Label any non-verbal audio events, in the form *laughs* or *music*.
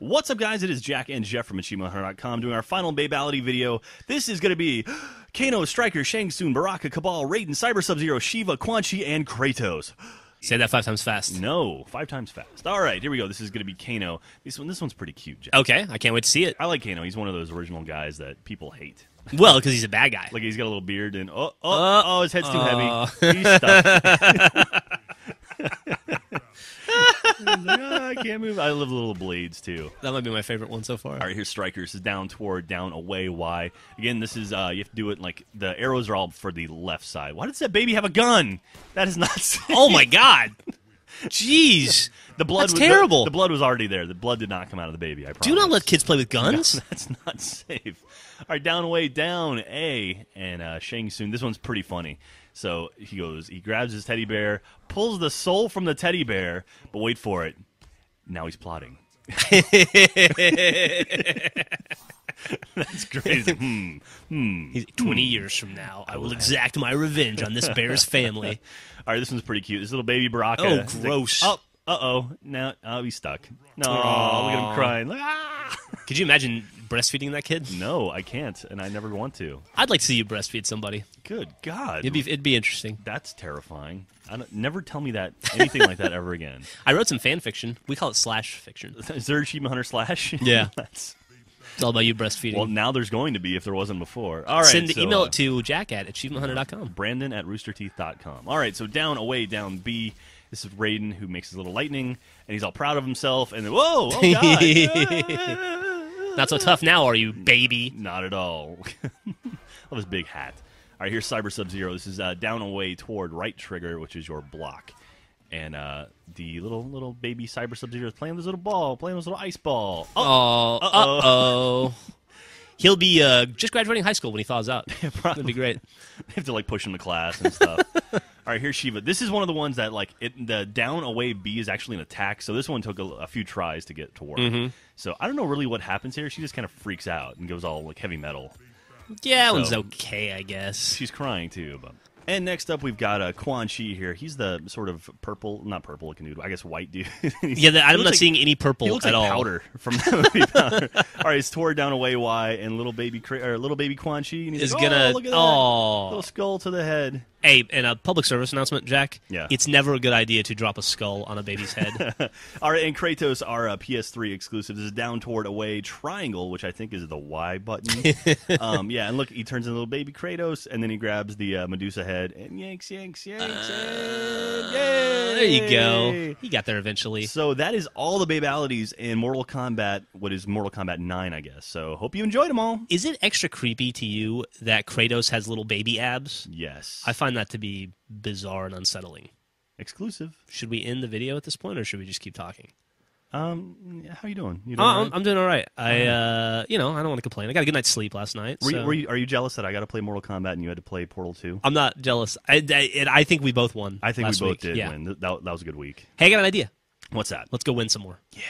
What's up, guys? It is Jack and Jeff from AchievementHunter.com doing our final Babality video. This is going to be Kano, Stryker, Shang Tsung, Baraka, Kabal, Raiden, Cyber Sub-Zero, Sheeva, Quan Chi, and Kratos. Say that five times fast. No, five times fast. All right, here we go. This is going to be Kano. This one, this one's pretty cute, Jeff. Okay, I can't wait to see it. I like Kano. He's one of those original guys that people hate. *laughs* Well, because he's a bad guy. Like he's got a little beard and oh oh Uh, oh his head's too uh. heavy. *laughs* He's stuck. *laughs* He's like, "Ah, I can't move. I love little blades too. that might be my favorite one so far. All right, here's Stryker's. This is down toward, down, away, Y. Again, this is uh, you have to do it like the arrows are all for the left side. Why does that baby have a gun? That is not. safe. *laughs* Oh my god! Jeez, *laughs* the blood. that's was, terrible. The, the blood was already there. The blood did not come out of the baby. I promise. Do not let kids play with *laughs* guns. That's not safe. All right, down, away, down, A, and uh, Shang Tsung. This one's pretty funny. So he goes, he grabs his teddy bear, pulls the soul from the teddy bear, but wait for it. Now he's plotting. *laughs* That's crazy. hmm. Hmm. He's- Twenty years from now, I will exact my revenge on this bear's family. *laughs* All right, this one's pretty cute. This little baby Baraka. Oh, gross. oh, uh oh. Now, oh, he's stuck. No, look at him crying. Ah! Could you imagine breastfeeding that kid? No, I can't, and I never want to. I'd like to see you breastfeed somebody. Good God. It'd be it'd be interesting. That's terrifying. I don't, never tell me that anything like that ever again. *laughs* I wrote some fan fiction. We call it slash fiction. *laughs* Is there Achievement Hunter slash? *laughs* Yeah. That's, It's all about you breastfeeding. well, now there's going to be if there wasn't before. All right. Send so, email uh, it to jack at achievementhunter.com. Brandon at roosterteeth.com. All right, so down, away, down, B. This is Raiden who makes his little lightning, and he's all proud of himself. And then, whoa, oh God. Not so tough now, are you, baby? Not at all. *laughs* Love his big hat. All right, here's Cyber Sub Zero. This is uh, down, away, toward right trigger, which is your block. And uh, the little little baby Cyber Sub Zero is playing this little ball, playing this little ice ball. Oh, Oh, Uh-oh. uh oh. *laughs* He'll be uh, just graduating high school when he thaws out. *laughs* That'd be great. They have to like push him to class and stuff. All right, here's Sheeva. This is one of the ones that like it, the down away B is actually an attack. So this one took a, a few tries to get to work. Mm-hmm. So I don't know really what happens here. She just kind of freaks out and goes all like heavy metal. Yeah, that one's So- okay, I guess. She's crying too. But and next up we've got uh, Quan Chi here. He's the sort of purple, not purple looking dude. I guess white dude. *laughs* Yeah, the, I'm not like- seeing any purple He looks at like all. powder from movie Powder. *laughs* all right, it's tore down away Y and little baby or little baby Quan Chi and he's Is like, gonna. oh, look at that. Little skull to the head. Hey, and a public service announcement, Jack. Yeah. it's never a good idea to drop a skull on a baby's head. *laughs* All right, and Kratos are uh, PS3 exclusive. This is down toward away triangle, which I think is the Y button. *laughs* um, yeah, and look, he turns into a little baby Kratos, and then he grabs the uh, Medusa head and yanks, yanks, yanks. yay! there you go. He got there eventually. So that is all the babalities in Mortal Kombat. What is Mortal Kombat 9, I guess. So hope you enjoyed them all. Is it extra creepy to you that Kratos has little baby abs? Yes, I find that to be bizarre and unsettling. exclusive. Should we end the video at this point, or should we just keep talking? Um, how you doing? You Oh, doing right? I'm doing all right. I, uh, you know, I don't want to complain. I got a good night's sleep last night. Were you, were you, are you jealous that I got to play Mortal Kombat and you had to play Portal 2? I'm not jealous. I, I, I think we both won. I think we both week. did Yeah. win. That, that was a good week. Hey, I got an idea. What's that? Let's go win some more. Yeah.